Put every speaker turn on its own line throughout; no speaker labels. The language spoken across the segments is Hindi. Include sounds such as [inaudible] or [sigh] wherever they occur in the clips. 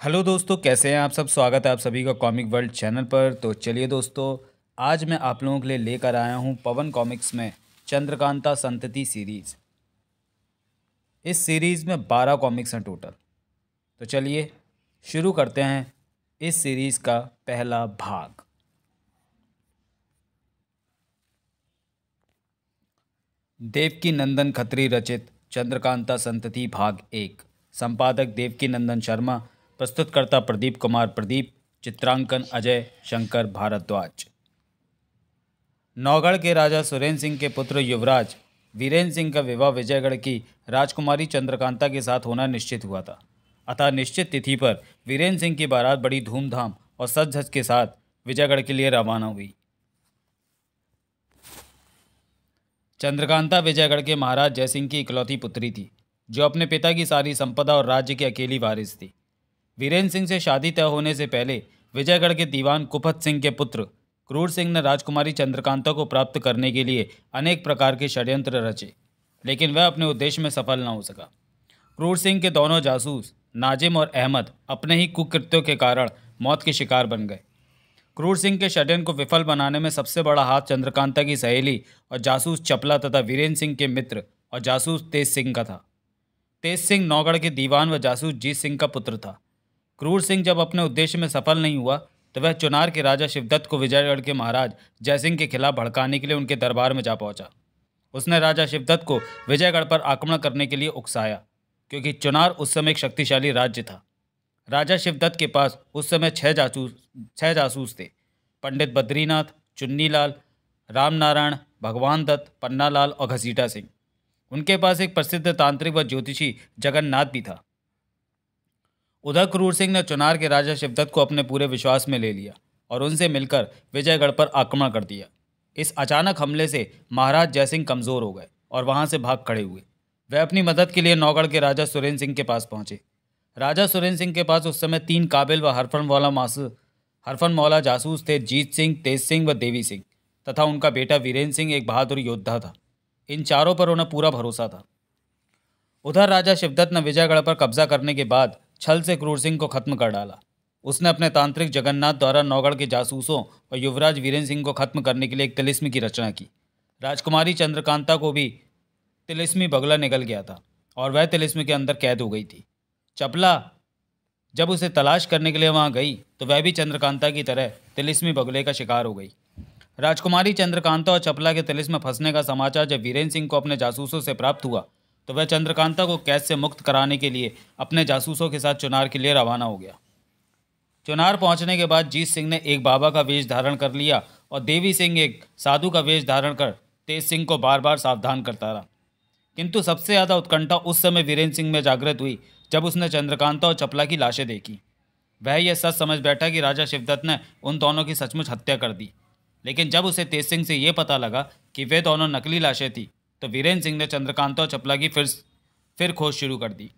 हेलो दोस्तों, कैसे हैं आप सब? स्वागत है आप सभी का कॉमिक वर्ल्ड चैनल पर। तो चलिए दोस्तों, आज मैं आप लोगों के लिए लेकर आया हूँ पवन कॉमिक्स में चंद्रकांता संतति सीरीज़। इस सीरीज़ में बारह कॉमिक्स हैं टोटल तो चलिए, शुरू करते हैं इस सीरीज़ का पहला भाग। देवकी नंदन खत्री रचित चंद्रकांता संतति भाग एक। संपादक देवकी नंदन शर्मा प्रस्तुतकर्ता प्रदीप कुमार, प्रदीप, चित्रांकन अजय, शंकर भारद्वाज। नौगढ़ के राजा सुरेंद्र सिंह के पुत्र युवराज, वीरेंद्र सिंह का विवाह विजयगढ़ की राजकुमारी चंद्रकांता के साथ होना निश्चित हुआ था। अतः निश्चित तिथि पर वीरेंद्र सिंह की बारात बड़ी धूमधाम और सज धज के साथ विजयगढ़ के लिए रवाना हुई। चंद्रकांता विजयगढ़ के महाराज जयसिंह की इकलौती पुत्री थी, जो अपने पिता की सारी संपदा और राज्य की अकेली वारिस थी। वीरेंद्र सिंह से शादी तय होने से पहले विजयगढ़ के दीवान कुपत सिंह के पुत्र क्रूर सिंह ने राजकुमारी चंद्रकांता को प्राप्त करने के लिए अनेक प्रकार के षड्यंत्र रचे, लेकिन वह अपने उद्देश्य में सफल न हो सका। क्रूर सिंह के दोनों जासूस, नाजिम और अहमद, अपने ही कुकृत्यों के कारण मौत के शिकार बन गए। क्रूर सिंह के षड्यंत्र को विफल बनाने में सबसे बड़ा हाथ चंद्रकांता की सहेली और जासूस चपला तथा वीरेंद्र सिंह के मित्र और जासूस तेज सिंह का था। तेज सिंह नौगढ़ के दीवान व जासूस जीत सिंह का पुत्र था। क्रूर सिंह जब अपने उद्देश्य में सफल नहीं हुआ तो वह चुनार के राजा शिवदत्त को विजयगढ़ के महाराज जयसिंह के खिलाफ भड़काने के लिए उनके दरबार में जा पहुँचा। उसने राजा शिवदत्त को विजयगढ़ पर आक्रमण करने के लिए उकसाया, क्योंकि चुनार उस समय एक शक्तिशाली राज्य था। राजा शिवदत्त के पास उस समय छह जासूस छह जासूस थे, पंडित बद्रीनाथ, चुन्नीलाल, रामनारायण, भगवान दत्त, पन्नालाल और घसीटा सिंह। उनके पास एक प्रसिद्ध तांत्रिक व ज्योतिषी जगन्नाथ भी था। उधर क्रूर सिंह ने चुनार के राजा शिवदत्त को अपने पूरे विश्वास में ले लिया और उनसे मिलकर विजयगढ़ पर आक्रमण कर दिया। इस अचानक हमले से महाराज जयसिंह कमज़ोर हो गए और वहाँ से भाग खड़े हुए। वह अपनी मदद के लिए नौगढ़ के राजा सुरेंद्र सिंह के पास पहुँचे। राजा सुरेंद्र सिंह के पास उस समय तीन काबिल व हरफन वाला मास, हरफन मौला जासूस थे जीत सिंह, तेज सिंह व देवी सिंह, तथा उनका बेटा वीरेंद्र सिंह एक बहादुर योद्धा था। इन चारों पर उन्हें पूरा भरोसा था। उधर राजा शिवदत्त ने विजयगढ़ पर कब्जा करने के बाद छल से क्रूर सिंह को खत्म कर डाला। उसने अपने तांत्रिक जगन्नाथ द्वारा नौगढ़ के जासूसों और युवराज वीरेंद्र सिंह को खत्म करने के लिए एक तिलिस्म की रचना की। राजकुमारी चंद्रकांता को भी तिलिस्मी बगला निकल गया था और वह तिलिस्म के अंदर कैद हो गई थी। चपला जब उसे तलाश करने के लिए वहाँ गई तो वह भी चंद्रकांता की तरह तिलिस्मी बगले का शिकार हो गई। राजकुमारी चंद्रकांता और चपला के तिलिस्म फंसने का समाचार जब वीरेंद्र सिंह को अपने जासूसों से प्राप्त हुआ तो वह चंद्रकांता को कैद से मुक्त कराने के लिए अपने जासूसों के साथ चुनार के लिए रवाना हो गया। चुनार पहुँचने के बाद जीत सिंह ने एक बाबा का वेश धारण कर लिया और देवी सिंह एक साधु का वेश धारण कर तेज सिंह को बार बार सावधान करता रहा। किंतु सबसे ज़्यादा उत्कंठा उस समय वीरेंद्र सिंह में जागृत हुई, जब उसने चंद्रकांता और चपला की लाशें देखी। वह यह सच समझ बैठा कि राजा शिवदत्त ने उन दोनों की सचमुच हत्या कर दी। लेकिन जब उसे तेज सिंह से यह पता लगा कि वे दोनों नकली लाशें थी तो वीरेंद्र सिंह ने चंद्रकांता और चपला की फिर फिर खोज शुरू कर दी।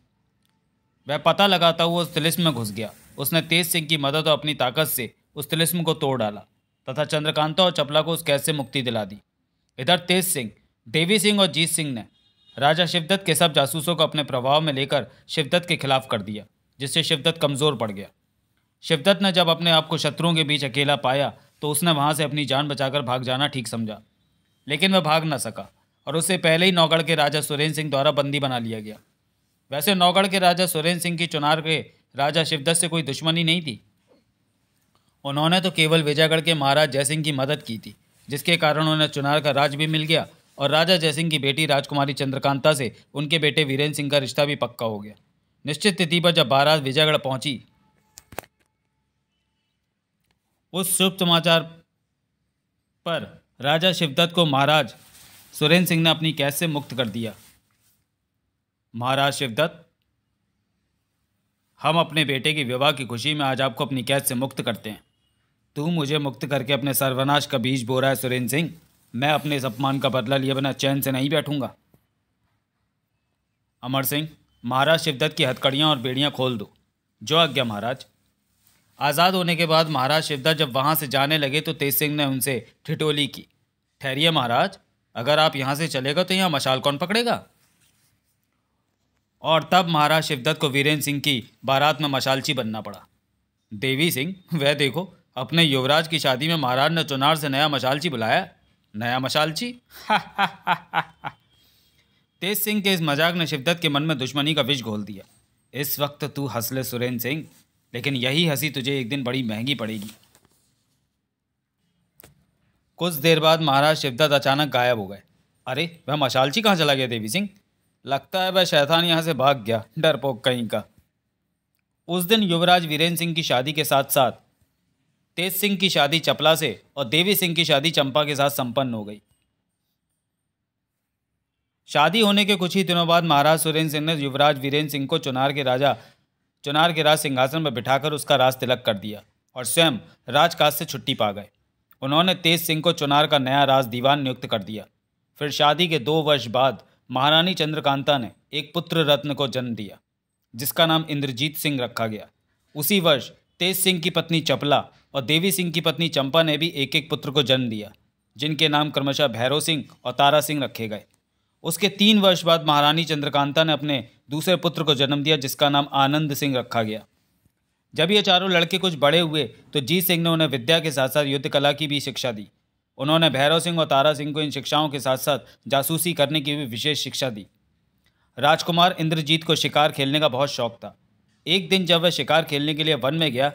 वह पता लगाता हुआ उस तिलिस्म में घुस गया। उसने तेज सिंह की मदद और अपनी ताकत से उस तिलिस्म को तोड़ डाला तथा चंद्रकांता और चपला को उस कैद से मुक्ति दिला दी। इधर तेज सिंह, देवी सिंह और जीत सिंह ने राजा शिवदत्त के सब जासूसों को अपने प्रभाव में लेकर शिवदत्त के खिलाफ कर दिया, जिससे शिवदत्त कमज़ोर पड़ गया। शिवदत्त ने जब अपने आप को शत्रुओं के बीच अकेला पाया तो उसने वहाँ से अपनी जान बचाकर भाग जाना ठीक समझा, लेकिन वह भाग न सका। और उससे पहले ही नौगढ़ के राजा सुरेंद्र सिंह द्वारा बंदी बना लिया गया। वैसे नौगढ़ के राजा सुरेंद्र सिंह की चुनार के राजा शिवदत्त से कोई दुश्मनी नहीं थी। उन्होंने तो केवल विजयगढ़ के महाराज जयसिंह की मदद की थी, जिसके कारण उन्हें चुनार का राज भी मिल गया और राजा जयसिंह की बेटी राजकुमारी चंद्रकांता से उनके बेटे वीरेंद्र सिंह का रिश्ता भी पक्का हो गया। निश्चित तिथि पर जब बारात विजयगढ़ पहुँची, उस शुभ समाचार पर राजा शिवदत्त को महाराज सुरेंद्र सिंह ने अपनी कैद से मुक्त कर दिया। महाराज शिवदत्त, हम अपने बेटे के विवाह की खुशी में आज आपको अपनी कैद से मुक्त करते हैं। तू मुझे मुक्त करके अपने सर्वनाश का बीज बो रहा है सुरेंद्र सिंह। मैं अपने इस अपमान का बदला लिए बिना चैन से नहीं बैठूँगा। अमर सिंह, महाराज शिवदत्त की हथकड़ियाँ और बेड़ियाँ खोल दो। जो आज्ञा महाराज। आज़ाद होने के बाद महाराज शिवदत्त जब वहाँ से जाने लगे तो तेज सिंह ने उनसे ठिठोली की। ठहरिए महाराज। अगर आप यहाँ से चलेगा तो यहाँ मशाल कौन पकड़ेगा? और तब महाराज शिवदत्त को वीरेंद्र सिंह की बारात में मशालची बनना पड़ा। देवी सिंह, वह देखो, अपने युवराज की शादी में महाराज ने चुनार से नया मशालची बुलाया। नया मशालची? [laughs] तेज सिंह के इस मज़ाक ने शिवदत्त के मन में दुश्मनी का विष घोल दिया। इस वक्त तू हंसले सुरेंद्र सिंह, लेकिन यही हँसी तुझे एक दिन बड़ी महँगी पड़ेगी। कुछ देर बाद महाराज शिवदत्त अचानक गायब हो गए। अरे, वह मशालची कहाँ चला गया, देवी सिंह? लगता है वह शैतान यहाँ से भाग गया डरपोक कहीं का। उस दिन युवराज वीरेंद्र सिंह की शादी के साथ साथ, तेज सिंह की शादी चपला से और देवी सिंह की शादी चंपा के साथ संपन्न हो गई। शादी होने के कुछ ही दिनों बाद महाराज सुरेंद्र सिंह ने युवराज वीरेंद्र सिंह को चुनार के राजा, चुनार के राज सिंहासन पर बिठाकर उसका राज तिलक कर दिया और स्वयं राजकाज से छुट्टी पा गए। उन्होंने तेज सिंह को चुनार का नया राज दीवान नियुक्त कर दिया। फिर शादी के दो वर्ष बाद महारानी चंद्रकांता ने एक पुत्र रत्न को जन्म दिया, जिसका नाम इंद्रजीत सिंह रखा गया। उसी वर्ष तेज सिंह की पत्नी चपला और देवी सिंह की पत्नी चंपा ने भी एक एक पुत्र को जन्म दिया, जिनके नाम क्रमशः भैरव सिंह और तारा सिंह रखे गए। उसके तीन वर्ष बाद महारानी चंद्रकांता ने अपने दूसरे पुत्र को जन्म दिया, जिसका नाम आनंद सिंह रखा गया। जब ये चारों लड़के कुछ बड़े हुए तो जीत सिंह ने उन्हें विद्या के साथ साथ युद्ध कला की भी शिक्षा दी। उन्होंने भैरव सिंह और तारा सिंह को इन शिक्षाओं के साथ साथ जासूसी करने की भी विशेष शिक्षा दी। राजकुमार इंद्रजीत को शिकार खेलने का बहुत शौक था। एक दिन जब वह शिकार खेलने के लिए वन में गया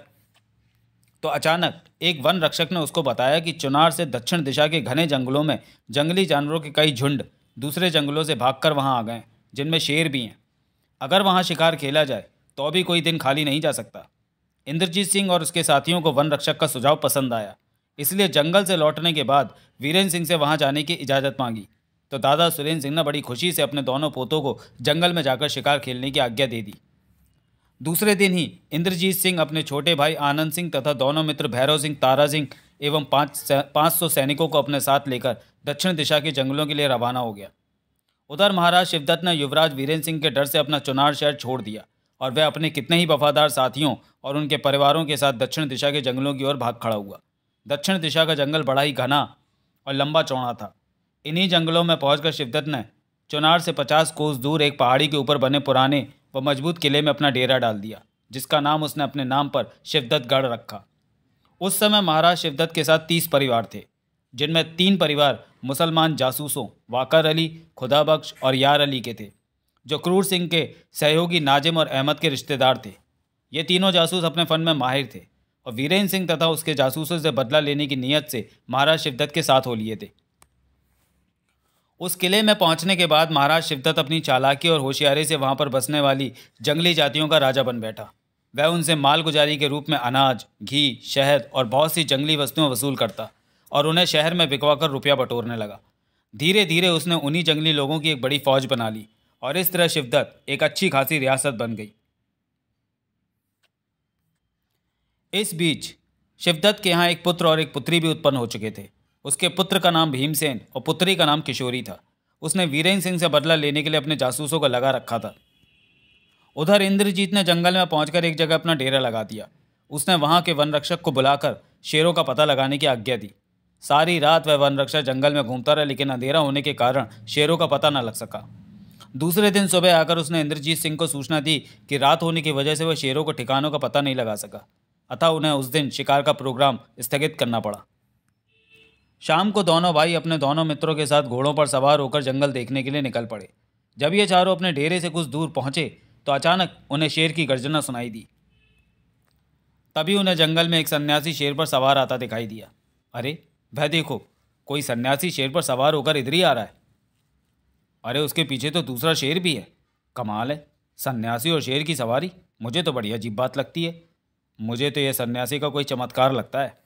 तो अचानक एक वन रक्षक ने उसको बताया कि चुनार से दक्षिण दिशा के घने जंगलों में जंगली जानवरों के कई झुंड दूसरे जंगलों से भागकर वहाँ आ गए जिनमें शेर भी हैं। अगर वहाँ शिकार खेला जाए तो भी कोई दिन खाली नहीं जा सकता। इंद्रजीत सिंह और उसके साथियों को वन रक्षक का सुझाव पसंद आया। इसलिए जंगल से लौटने के बाद वीरेंद्र सिंह से वहाँ जाने की इजाज़त मांगी। तो दादा सुरेंद्र सिंह ने बड़ी खुशी से अपने दोनों पोतों को जंगल में जाकर शिकार खेलने की आज्ञा दे दी। दूसरे दिन ही इंद्रजीत सिंह अपने छोटे भाई आनंद सिंह तथा दोनों मित्र भैरव सिंह, तारा सिंह एवं पाँच पाँच सौ सैनिकों को अपने साथ लेकर दक्षिण दिशा के जंगलों के लिए रवाना हो गया। उधर महाराज शिवदत्त ने युवराज वीरेंद्र सिंह के डर से अपना चुनार शहर छोड़ दिया। और वह अपने कितने ही वफादार साथियों और उनके परिवारों के साथ दक्षिण दिशा के जंगलों की ओर भाग खड़ा हुआ। दक्षिण दिशा का जंगल बड़ा ही घना और लंबा चौड़ा था। इन्हीं जंगलों में पहुंचकर शिवदत्त ने चुनार से पचास कोस दूर एक पहाड़ी के ऊपर बने पुराने व मज़बूत किले में अपना डेरा डाल दिया, जिसका नाम उसने अपने नाम पर शिवदत्त गढ़ रखा। उस समय महाराज शिवदत्त के साथ तीस परिवार थे, जिनमें तीन परिवार मुसलमान जासूसों, वाकर अली, खुदा बख्श और यार अली के थे। जो क्रूर सिंह के सहयोगी नाजिम और अहमद के रिश्तेदार थे। ये तीनों जासूस अपने फ़न में माहिर थे और वीरेंद्र सिंह तथा उसके जासूसों से बदला लेने की नीयत से महाराज शिवदत्त के साथ हो लिए थे। उस किले में पहुँचने के बाद महाराज शिवदत्त अपनी चालाकी और होशियारी से वहाँ पर बसने वाली जंगली जातियों का राजा बन बैठा। वह उनसे मालगुजारी के रूप में अनाज, घी, शहद और बहुत सी जंगली वस्तुएँ वसूल करता और उन्हें शहर में बिकवाकर रुपया बटोरने लगा। धीरे धीरे उसने उन्हीं जंगली लोगों की एक बड़ी फौज बना ली और इस तरह शिवदत्त एक अच्छी खासी रियासत बन गई। इस बीच शिवदत्त के यहाँ एक पुत्र और एक पुत्री भी उत्पन्न हो चुके थे। उसके पुत्र का नाम भीमसेन और पुत्री का नाम किशोरी था। उसने वीरेंद्र सिंह से बदला लेने के लिए अपने जासूसों को लगा रखा था। उधर इंद्रजीत ने जंगल में पहुंचकर एक जगह अपना डेरा लगा दिया। उसने वहाँ के वन रक्षक को बुलाकर शेरों का पता लगाने की आज्ञा दी। सारी रात वह वन रक्षक जंगल में घूमता रहा, लेकिन अंधेरा होने के कारण शेरों का पता न लग सका। दूसरे दिन सुबह आकर उसने इंद्रजीत सिंह को सूचना दी कि रात होने की वजह से वह शेरों को ठिकानों का पता नहीं लगा सका। अतः उन्हें उस दिन शिकार का प्रोग्राम स्थगित करना पड़ा। शाम को दोनों भाई अपने दोनों मित्रों के साथ घोड़ों पर सवार होकर जंगल देखने के लिए निकल पड़े। जब ये चारों अपने डेरे से कुछ दूर पहुँचे तो अचानक उन्हें शेर की गर्जना सुनाई दी। तभी उन्हें जंगल में एक सन्यासी शेर पर सवार आता दिखाई दिया। अरे, वह देखो, कोई सन्यासी शेर पर सवार होकर इधर ही आ रहा है। अरे उसके पीछे तो दूसरा शेर भी है। कमाल है। सन्यासी और शेर की सवारी। मुझे तो बड़ी अजीब बात लगती है। मुझे तो यह सन्यासी का कोई चमत्कार लगता है।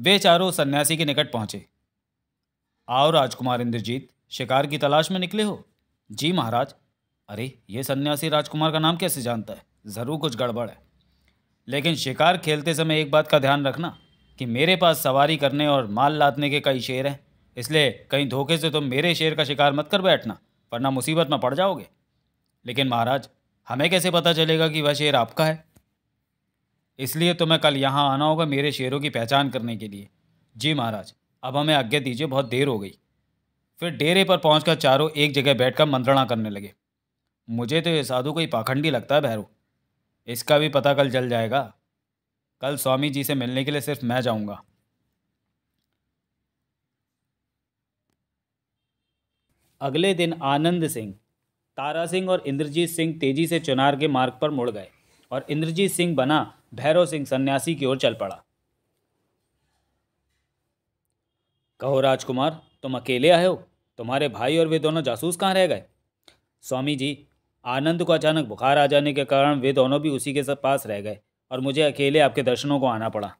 वे चारों सन्यासी के निकट पहुँचे। आओ राजकुमार इंद्रजीत, शिकार की तलाश में निकले हो। जी महाराज। अरे, ये सन्यासी राजकुमार का नाम कैसे जानता है? ज़रूर कुछ गड़बड़ है। लेकिन शिकार खेलते समय एक बात का ध्यान रखना कि मेरे पास सवारी करने और माल लादने के कई शेर हैं। इसलिए कहीं धोखे से तुम मेरे शेर का शिकार मत कर बैठना, वरना मुसीबत में पड़ जाओगे। लेकिन महाराज, हमें कैसे पता चलेगा कि वह शेर आपका है? इसलिए तुम्हें कल यहाँ आना होगा मेरे शेरों की पहचान करने के लिए। जी महाराज, अब हमें आज्ञा दीजिए, बहुत देर हो गई। फिर डेरे पर पहुंचकर चारों एक जगह बैठकर मंत्रणा करने लगे। मुझे तो ये साधु कोई पाखंडी लगता है, भैरू। इसका भी पता कल जल जाएगा। कल स्वामी जी से मिलने के लिए सिर्फ़ मैं जाऊँगा। अगले दिन आनंद सिंह, तारा सिंह और इंद्रजीत सिंह तेज़ी से चुनार के मार्ग पर मुड़ गए और इंद्रजीत सिंह बना भैरव सिंह सन्यासी की ओर चल पड़ा। कहो, राजकुमार, तुम अकेले आए हो? तुम्हारे भाई और वे दोनों जासूस कहाँ रह गए? स्वामी जी, आनंद को अचानक बुखार आ जाने के कारण वे दोनों भी उसी के पास रह गए और मुझे अकेले आपके दर्शनों को आना पड़ा।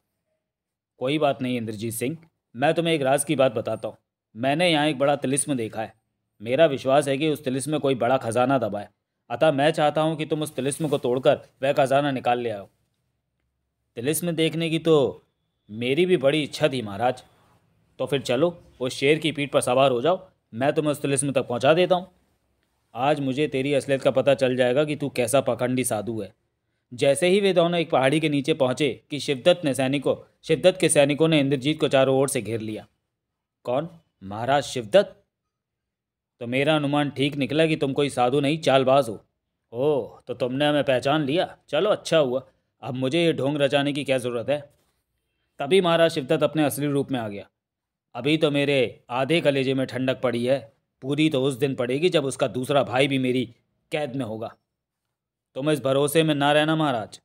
कोई बात नहीं, इंद्रजीत सिंह, मैं तुम्हें एक राज की बात बताता हूँ। मैंने यहाँ एक बड़ा तिलिस्म देखा है। मेरा विश्वास है कि उस तिलिस्म में कोई बड़ा खजाना दबा है। अतः मैं चाहता हूँ कि तुम उस तिलिस्म को तोड़कर वह खजाना निकाल ले आओ। तिलिस्म देखने की तो मेरी भी बड़ी इच्छा थी महाराज। तो फिर चलो, उस शेर की पीठ पर सवार हो जाओ, मैं तुम्हें उस तिलिस्म तक पहुँचा देता हूँ। आज मुझे तेरी असलियत का पता चल जाएगा कि तू कैसा पखंडी साधु है। जैसे ही वे दोनों एक पहाड़ी के नीचे पहुँचे कि शिवदत्त ने सैनिकों, शिवदत्त के सैनिकों ने इंद्रजीत को चारों ओर से घेर लिया। कौन? महाराज शिवदत्त? तो मेरा अनुमान ठीक निकला कि तुम कोई साधु नहीं, चालबाज हो। ओह तो तुमने हमें पहचान लिया। चलो अच्छा हुआ। अब मुझे ये ढोंग रचाने की क्या ज़रूरत है? तभी महाराज शिवदत्त अपने असली रूप में आ गया। अभी तो मेरे आधे कलेजे में ठंडक पड़ी है। पूरी तो उस दिन पड़ेगी जब उसका दूसरा भाई भी मेरी कैद में होगा। तुम इस भरोसे में ना रहना महाराज।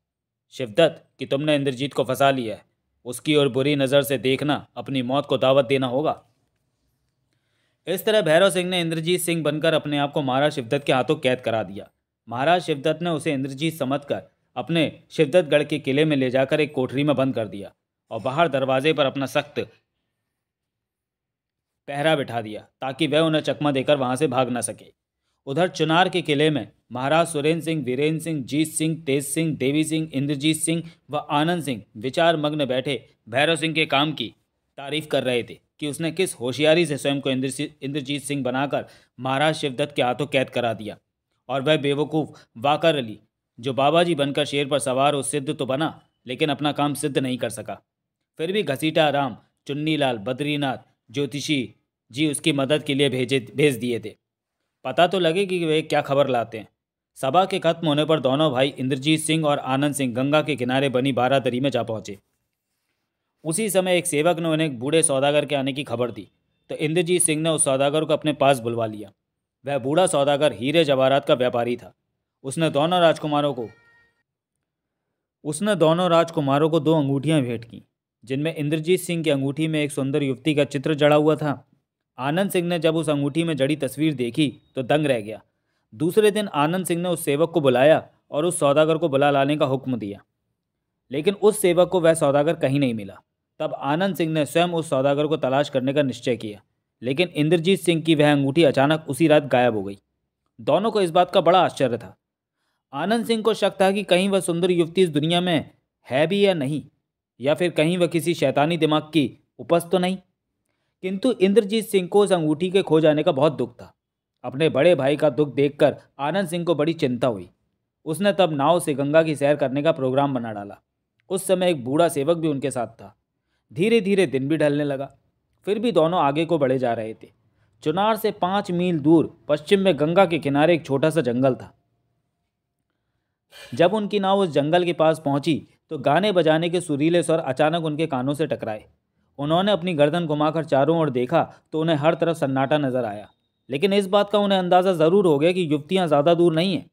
शिवदत्त, कि तुमने इंद्रजीत को फंसा लिया है। उसकी और बुरी नज़र से देखना, अपनी मौत को दावत देना होगा। इस तरह भैरव सिंह ने इंद्रजीत सिंह बनकर अपने आप को महाराज शिवदत्त के हाथों कैद करा दिया। महाराज शिवदत्त ने उसे इंद्रजीत समझकर अपने शिवदत्तगढ़ के किले में ले जाकर एक कोठरी में बंद कर दिया और बाहर दरवाजे पर अपना सख्त पहरा बिठा दिया ताकि वह उन्हें चकमा देकर वहाँ से भाग न सके। उधर चुनार के किले में महाराज सुरेंद्र सिंह, वीरेंद्र सिंह, जीत सिंह, तेज सिंह, देवी सिंह, इंद्रजीत सिंह व आनंद सिंह विचार मग्न बैठे भैरव सिंह के काम की तारीफ़ कर रहे थे। कि उसने किस होशियारी से स्वयं को इंद्र इंद्रजीत सिंह बनाकर महाराज शिवदत्त के हाथों कैद करा दिया। और वह बेवकूफ़ वाकर अली, जो बाबा जी बनकर शेर पर सवार हो सिद्ध तो बना, लेकिन अपना काम सिद्ध नहीं कर सका। फिर भी घसीटा राम, चुन्नीलाल, बद्रीनाथ, ज्योतिषी जी उसकी मदद के लिए भेजे, भेज दिए थे। पता तो लगे कि वे क्या खबर लाते हैं। सभा के खत्म होने पर दोनों भाई इंद्रजीत सिंह और आनंद सिंह गंगा के किनारे बनी बारादरी में जा पहुँचे। उसी समय एक सेवक ने उन्हें बूढ़े सौदागर के आने की खबर दी। तो इंद्रजीत सिंह ने उस सौदागर को अपने पास बुलवा लिया। वह बूढ़ा सौदागर हीरे जवाहरात का व्यापारी था। उसने दोनों राजकुमारों को, उसने दोनों राजकुमारों को दो अंगूठियाँ भेंट की, जिनमें इंद्रजीत सिंह की अंगूठी में एक सुंदर युवती का चित्र जड़ा हुआ था। आनंद सिंह ने जब उस अंगूठी में जड़ी तस्वीर देखी तो दंग रह गया। दूसरे दिन आनंद सिंह ने उस सेवक को बुलाया और उस सौदागर को बुला लाने का हुक्म दिया। लेकिन उस सेवक को वह सौदागर कहीं नहीं मिला। तब आनंद सिंह ने स्वयं उस सौदागर को तलाश करने का निश्चय किया। लेकिन इंद्रजीत सिंह की वह अंगूठी अचानक उसी रात गायब हो गई। दोनों को इस बात का बड़ा आश्चर्य था। आनंद सिंह को शक था कि कहीं वह सुंदर युवती इस दुनिया में है भी या नहीं, या फिर कहीं वह किसी शैतानी दिमाग की उपज तो नहीं। किंतु इंद्रजीत सिंह को उस अंगूठी के खो जाने का बहुत दुख था। अपने बड़े भाई का दुख देखकर आनंद सिंह को बड़ी चिंता हुई। उसने तब नाव से गंगा की सैर करने का प्रोग्राम बना डाला। उस समय एक बूढ़ा सेवक भी उनके साथ था। धीरे धीरे दिन भी ढलने लगा। फिर भी दोनों आगे को बढ़े जा रहे थे। चुनार से पाँच मील दूर, पश्चिम में गंगा के किनारे एक छोटा सा जंगल था। जब उनकी नाव उस जंगल के पास पहुँची तो गाने बजाने के सुरीले स्वर अचानक उनके कानों से टकराए। उन्होंने अपनी गर्दन घुमाकर चारों ओर देखा तो उन्हें हर तरफ़ सन्नाटा नज़र आया। लेकिन इस बात का उन्हें अंदाज़ा ज़रूर हो गया कि युवतियाँ ज़्यादा दूर नहीं हैं।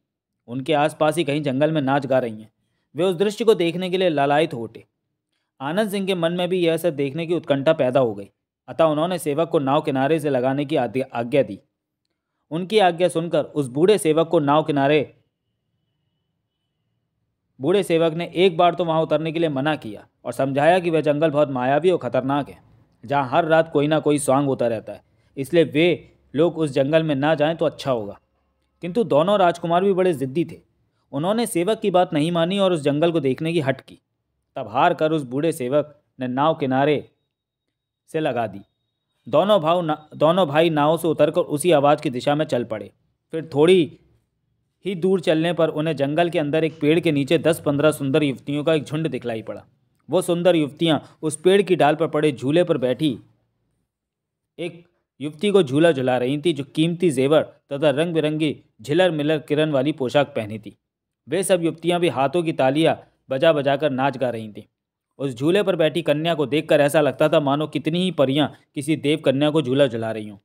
उनके आसपास ही कहीं जंगल में नाच गा रही हैं। वे उस दृश्य को देखने के लिए लालायित हो उठे। आनंद सिंह के मन में भी यह सब देखने की उत्कंठा पैदा हो गई, अतः उन्होंने सेवक को नाव किनारे से लगाने की आज्ञा दी। उनकी आज्ञा सुनकर उस बूढ़े सेवक को नाव किनारे, बूढ़े सेवक ने एक बार तो वहाँ उतरने के लिए मना किया और समझाया कि वह जंगल बहुत मायावी और खतरनाक है, जहाँ हर रात कोई ना कोई स्वांग होता रहता है, इसलिए वे लोग उस जंगल में ना जाएँ तो अच्छा होगा। किंतु दोनों राजकुमार भी बड़े ज़िद्दी थे। उन्होंने सेवक की बात नहीं मानी और उस जंगल को देखने की हट की। तब हार कर उस बूढ़े सेवक ने नाव किनारे से लगा दी। दोनों भाव ना, दोनों भाई नाव से उतरकर उसी आवाज़ की दिशा में चल पड़े। फिर थोड़ी ही दूर चलने पर उन्हें जंगल के अंदर एक पेड़ के नीचे दस पंद्रह सुंदर युवतियों का एक झुंड दिखलाई पड़ा। वो सुंदर युवतियाँ उस पेड़ की डाल पर पड़े झूले पर बैठी एक युवती को झूला झुला रही थी, जो कीमती जेवर तथा रंग बिरंगी झिलर मिलर किरण वाली पोशाक पहनी थी। वे सब युवतियाँ भी हाथों की तालियाँ बजा बजा कर नाच गा रही थी। उस झूले पर बैठी कन्या को देखकर ऐसा लगता था, मानो कितनी ही परियाँ किसी देव कन्या को झूला झुला रही हों।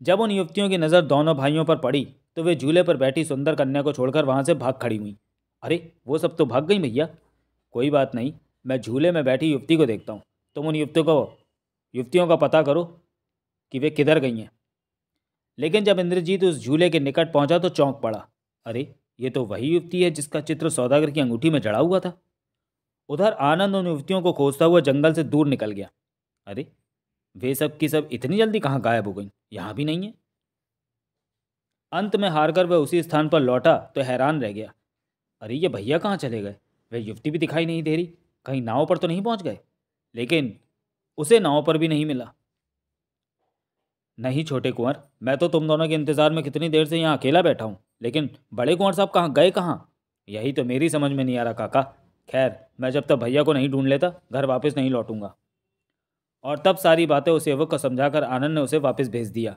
जब उन युवतियों की नज़र दोनों भाइयों पर पड़ी तो वे झूले पर बैठी सुंदर कन्या को छोड़कर वहाँ से भाग खड़ी हुई। अरे, वो सब तो भाग गई भैया। कोई बात नहीं, मैं झूले में बैठी युवती को देखता हूँ। तुम उन युवतियों को, युवतियों का पता करो कि वे किधर गई हैं। लेकिन जब इंद्रजीत उस झूले के निकट पहुँचा तो चौंक पड़ा। अरे ये तो वही युवती है जिसका चित्र सौदागर की अंगूठी में जड़ा हुआ था। उधर आनंद उन युवतियों को खोजता हुआ जंगल से दूर निकल गया। अरे, वे सब की सब इतनी जल्दी कहाँ गायब हो गई? यहाँ भी नहीं है। अंत में हारकर वह उसी स्थान पर लौटा तो हैरान रह गया। अरे, ये भैया कहाँ चले गए? वह युवती भी दिखाई नहीं दे रही। कहीं नाव पर तो नहीं पहुँच गए? लेकिन उसे नाव पर भी नहीं मिला। नहीं छोटे कुंवर, मैं तो तुम दोनों के इंतज़ार में कितनी देर से यहाँ अकेला बैठा हूँ। लेकिन बड़े कुंवर साहब कहाँ, गए कहाँ? यही तो मेरी समझ में नहीं आ रहा काका। खैर, मैं जब तक भैया को नहीं ढूंढ लेता, घर वापस नहीं लौटूँगा। और तब सारी बातें उस सेवक को समझाकर आनंद ने उसे वापस भेज दिया।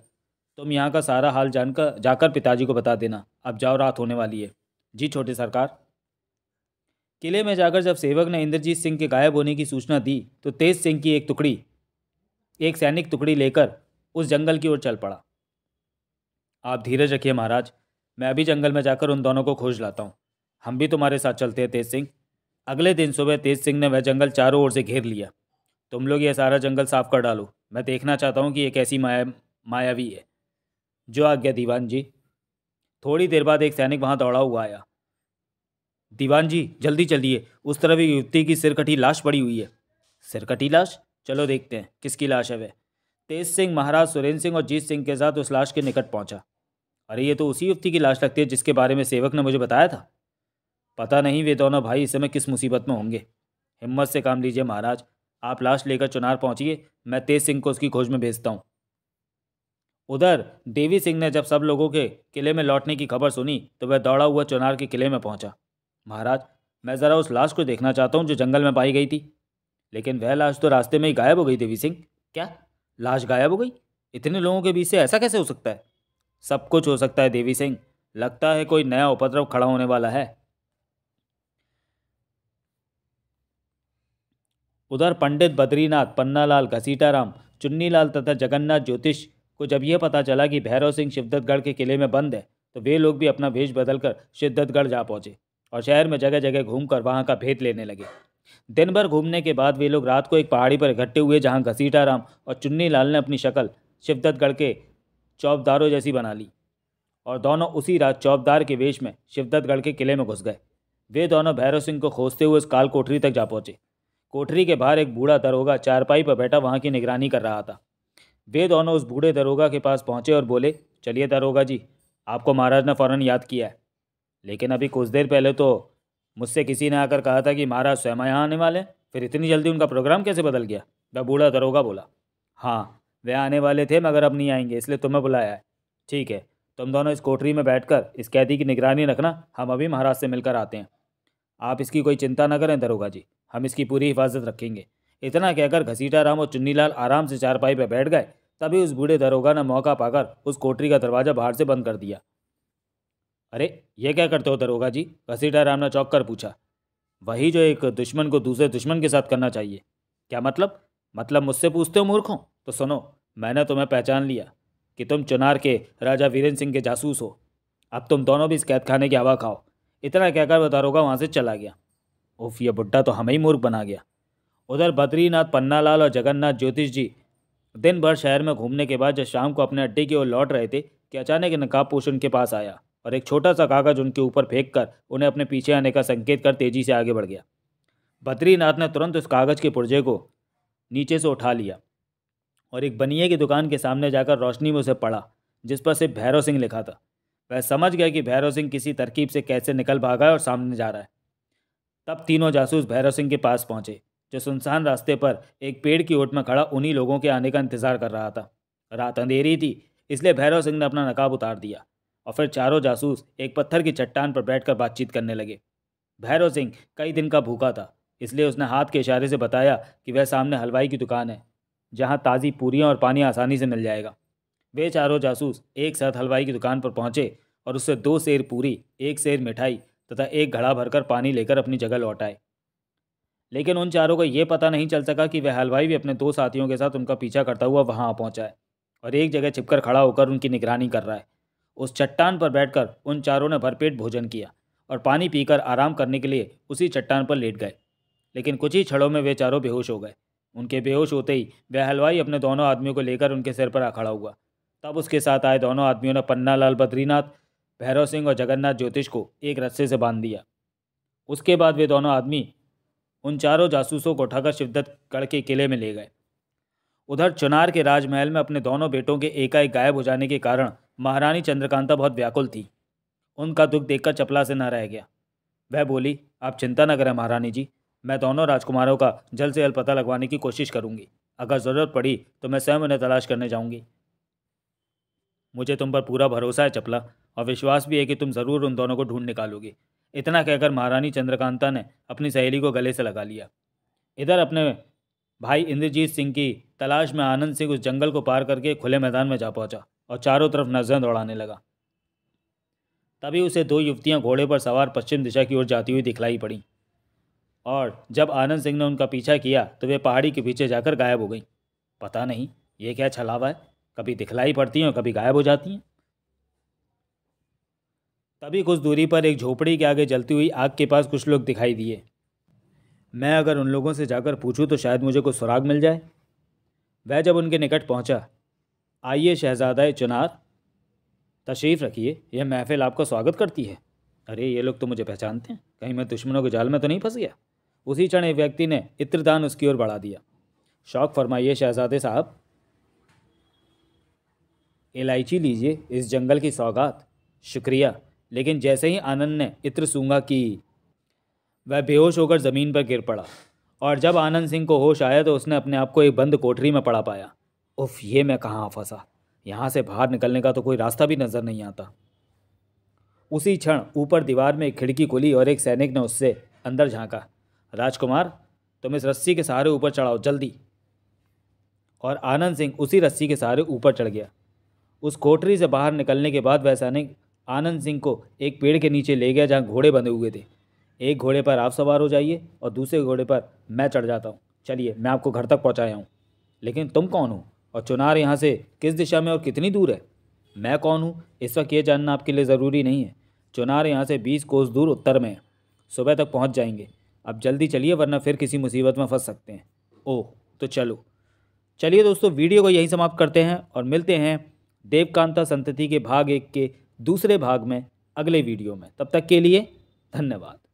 तुम यहाँ का सारा हाल जानकर, जाकर पिताजी को बता देना। अब जाओ, रात होने वाली है। जी छोटे सरकार। किले में जाकर जब सेवक ने इंद्रजीत सिंह के गायब होने की सूचना दी तो तेज सिंह की एक टुकड़ी, एक सैनिक टुकड़ी लेकर उस जंगल की ओर चल पड़ा। आप धीरज रखिए महाराज मैं अभी जंगल में जाकर उन दोनों को खोज लाता हूँ। हम भी तुम्हारे साथ चलते हैं, तेज सिंह। अगले दिन सुबह तेज सिंह ने वह जंगल चारों ओर से घेर लिया। तुम लोग यह सारा जंगल साफ़ कर डालो। मैं देखना चाहता हूँ कि एक ऐसी माया, मायावी है। जो आ गया दीवान जी। थोड़ी देर बाद एक सैनिक वहाँ दौड़ा हुआ आया। दीवान जी, जल्दी चलिए। उस तरफ़ एक युवती की सिरकटी लाश पड़ी हुई है। सिरकटी लाश? चलो देखते हैं, किसकी लाश है वह। तेज सिंह, महाराज सुरेंद्र सिंह और जीत सिंह के साथ उस लाश के निकट पहुँचा। अरे, ये तो उसी युवती की लाश लगती है जिसके बारे में सेवक ने मुझे बताया था। पता नहीं वे दोनों भाई इस समय किस मुसीबत में होंगे। हिम्मत से काम लीजिए महाराज। आप लाश लेकर चुनार पहुंचिए, मैं तेज सिंह को उसकी खोज में भेजता हूँ। उधर, देवी सिंह ने जब सब लोगों के किले में लौटने की खबर सुनी तो वह दौड़ा हुआ चुनार के किले में पहुँचा। महाराज, मैं ज़रा उस लाश को देखना चाहता हूँ जो जंगल में पाई गई थी। लेकिन वह लाश तो रास्ते में ही गायब हो गई, देवी सिंह। क्या? लाश गायब हो गई? इतने लोगों के बीच से ऐसा कैसे हो सकता है? सब कुछ हो सकता है, देवी सिंह। लगता है कोई नया उपद्रव खड़ा होने वाला है। उधर पंडित बद्रीनाथ, पन्नालाल, घसीटाराम, चुन्नीलाल तथा जगन्नाथ ज्योतिष को जब यह पता चला कि भैरव सिंह शिवदत्तगढ़ के किले में बंद है तो वे लोग भी अपना भेष बदलकर शिवदत्तगढ़ जा पहुँचे और शहर में जगह जगह घूमकर वहाँ का भेद लेने लगे। दिन भर घूमने के बाद वे लोग रात को एक पहाड़ी पर इकट्ठे हुए जहाँ घसीटाराम और चुन्नी लाल ने अपनी शक्ल शिवदत्तगढ़ के चौबदारों जैसी बना ली। और दोनों उसी रात चौबदार के वेश में शिवदत्तगढ़ के किले में घुस गए। वे दोनों भैरव सिंह को खोजते हुए उस काल कोठरी तक जा पहुँचे। कोठरी के बाहर एक बूढ़ा दरोगा चारपाई पर बैठा वहाँ की निगरानी कर रहा था। वे दोनों उस बूढ़े दरोगा के पास पहुँचे और बोले, चलिए दरोगा जी, आपको महाराज ने फ़ौरन याद किया है। लेकिन अभी कुछ देर पहले तो मुझसे किसी ने आकर कहा था कि महाराज स्वयं यहाँ आने वाले फिर इतनी जल्दी उनका प्रोग्राम कैसे बदल गया? वह बूढ़ा दरोगा बोला हाँ वे आने वाले थे, मगर अब नहीं आएँगे, इसलिए तुम्हें बुलाया है। ठीक है, तुम दोनों इस कोठरी में बैठकर इस कैदी की निगरानी रखना, हम अभी महाराज से मिलकर आते हैं। आप इसकी कोई चिंता न करें दरोगा जी, हम इसकी पूरी हिफाजत रखेंगे। इतना कहकर घसीटा राम और चुन्नीलाल आराम से चारपाई पर बैठ गए, तभी उस बूढ़े दरोगा ने मौका पाकर उस कोठरी का दरवाज़ा बाहर से बंद कर दिया। अरे, ये क्या करते हो दरोगा जी? घसीटा राम ने चौक कर पूछा। वही जो एक दुश्मन को दूसरे दुश्मन के साथ करना चाहिए। क्या मतलब? मतलब मुझसे पूछते हो मूर्खों? तो सुनो मैंने तुम्हें पहचान लिया कि तुम चुनार के राजा वीरेंद्र सिंह के जासूस हो। अब तुम दोनों भी इस कैद खाने की हवा खाओ। इतना कहकर दारोगा वहाँ से चला गया। उफ, ये बुड्ढा तो हमें ही मूर्ख बना गया। उधर बद्रीनाथ, पन्नालाल और जगन्नाथ ज्योतिष जी दिन भर शहर में घूमने के बाद जब शाम को अपने अड्डे की ओर लौट रहे थे कि अचानक नकाब पोष उनके पास आया और एक छोटा सा कागज़ उनके ऊपर फेंक कर उन्हें अपने पीछे आने का संकेत कर तेज़ी से आगे बढ़ गया। बद्रीनाथ ने तुरंत उस कागज़ के पुर्जे को नीचे से उठा लिया। और एक बनिए की दुकान के सामने जाकर रोशनी में उसे पढ़ा जिस पर सिर्फ़ भैरव सिंह लिखा था। वह समझ गया कि भैरव सिंह किसी तरकीब से कैसे निकल भागा और सामने जा रहा है। तब तीनों जासूस भैरव सिंह के पास पहुँचे, जो सुनसान रास्ते पर एक पेड़ की ओट में खड़ा उन्हीं लोगों के आने का इंतज़ार कर रहा था। रात अंधेरी थी, इसलिए भैरव सिंह ने अपना नकाब उतार दिया और फिर चारों जासूस एक पत्थर की चट्टान पर बैठकर बातचीत करने लगे। भैरव सिंह कई दिन का भूखा था, इसलिए उसने हाथ के इशारे से बताया कि वह सामने हलवाई की दुकान है। जहाँ ताज़ी पूरियाँ और पानी आसानी से मिल जाएगा। वे चारों जासूस एक साथ हलवाई की दुकान पर पहुँचे और उससे दो शेर पूरी, एक शेर मिठाई तथा एक घड़ा भरकर पानी लेकर अपनी जगह लौट आए। लेकिन उन चारों को यह पता नहीं चल सका कि वह हलवाई भी अपने दो साथियों के साथ उनका पीछा करता हुआ वहाँ आ पहुँचा है और एक जगह छिपकर खड़ा होकर उनकी निगरानी कर रहा है। उस चट्टान पर बैठकर उन चारों ने भरपेट भोजन किया और पानी पीकर आराम करने के लिए उसी चट्टान पर लेट गए। लेकिन कुछ ही क्षणों में वे चारों बेहोश हो गए। उनके बेहोश होते ही वह हलवाई अपने दोनों आदमियों को लेकर उनके सिर पर आ खड़ा हुआ। तब उसके साथ आए दोनों आदमियों ने पन्ना लाल बद्रीनाथ, भैरव सिंह और जगन्नाथ ज्योतिष को एक रस्से से बाँध दिया। उसके बाद वे दोनों आदमी उन चारों जासूसों को उठाकर शिवदत्त गढ़ के किले में ले गए। उधर चुनार के राजमहल में अपने दोनों बेटों के एकाएक गायब हो जाने के कारण महारानी चंद्रकांता बहुत व्याकुल थी। उनका दुख देखकर चपला से न रह गया। वह बोली, आप चिंता न करें महारानी जी मैं दोनों राजकुमारों का जल्द से जल्द पता लगवाने की कोशिश करूँगी। अगर ज़रूरत पड़ी तो मैं स्वयं उन्हें तलाश करने जाऊँगी। मुझे तुम पर पूरा भरोसा है, चपला, और विश्वास भी है कि तुम ज़रूर उन दोनों को ढूंढ निकालोगे। इतना कहकर महारानी चंद्रकांता ने अपनी सहेली को गले से लगा लिया। इधर अपने भाई इंद्रजीत सिंह की तलाश में आनंद सिंह उस जंगल को पार करके खुले मैदान में जा पहुँचा और चारों तरफ़ नज़रें दौड़ाने लगा। तभी उसे दो युवतियाँ घोड़े पर सवार पश्चिम दिशा की ओर जाती हुई दिखलाई पड़ी। और जब आनंद सिंह ने उनका पीछा किया तो वे पहाड़ी के पीछे जाकर गायब हो गई। पता नहीं, ये क्या छलावा है? कभी दिखलाई पड़ती हैं और कभी गायब हो जाती हैं। तभी कुछ दूरी पर एक झोपड़ी के आगे जलती हुई आग के पास कुछ लोग दिखाई दिए। मैं अगर उन लोगों से जाकर पूछूँ तो शायद मुझे कुछ सुराग मिल जाए। वह जब उनके निकट पहुँचा, आइए शहजादा चुनार, तशरीफ़ रखिए, यह महफिल आपका स्वागत करती है। अरे, ये लोग तो मुझे पहचानते हैं। कहीं मैं दुश्मनों के जाल में तो नहीं फंस गया? उसी क्षण एक व्यक्ति ने इत्रदान उसकी ओर बढ़ा दिया। शौक फरमाइए, शहजादे साहब, इलायची लीजिए, इस जंगल की सौगात, शुक्रिया। लेकिन जैसे ही आनंद ने इत्र सूँगा की, वह बेहोश होकर ज़मीन पर गिर पड़ा। और जब आनंद सिंह को होश आया तो उसने अपने आप को एक बंद कोठरी में पड़ा पाया। उफ, ये मैं कहाँ फंसा? यहाँ से बाहर निकलने का तो कोई रास्ता भी नज़र नहीं आता। उसी क्षण ऊपर दीवार में एक खिड़की खुली और एक सैनिक ने उससे अंदर झांका। राजकुमार, तुम इस रस्सी के सहारे ऊपर चढ़ाओ, जल्दी। और आनंद सिंह उसी रस्सी के सहारे ऊपर चढ़ गया। उस कोठरी से बाहर निकलने के बाद वह सैनिक आनंद सिंह को एक पेड़ के नीचे ले गया जहाँ घोड़े बंधे हुए थे। एक घोड़े पर आप सवार हो जाइए और दूसरे घोड़े पर मैं चढ़ जाता हूँ। चलिए, मैं आपको घर तक पहुँचाया हूँ। लेकिन तुम कौन हो? और चुनार यहाँ से किस दिशा में और कितनी दूर है? मैं कौन हूँ? इस वक्त ये जानना आपके लिए ज़रूरी नहीं है। चुनार यहाँ से बीस कोस दूर उत्तर में है। सुबह तक पहुँच जाएँगे। अब जल्दी चलिए, वरना फिर किसी मुसीबत में फंस सकते हैं। ओह तो चलो। चलिए दोस्तों, वीडियो को यहीं समाप्त करते हैं और मिलते हैं देवकांता संतति के भाग एक के दूसरे भाग में अगले वीडियो में। तब तक के लिए धन्यवाद।